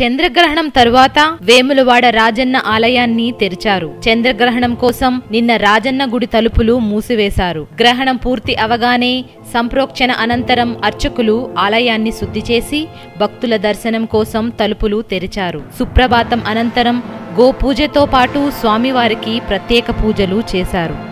చంద్రగ్రహణం తరువాత వేములవాడ రాజన్న ఆలయాన్ని తెరిచారు. చంద్రగ్రహణం కోసం నిన్న రాజన్న గుడి తలుపులు మూసివేశారు. గ్రహణం పూర్తి అవగానే సంప్రోక్షణ అనంతరం అర్చకులు ఆలయాన్ని శుద్ధి చేసి భక్తుల దర్శనం కోసం తలుపులు తెరిచారు. సుప్రభాతం అనంతరం గోపూజతో పాటు స్వామివారికి ప్రత్యేక పూజలు చేశారు.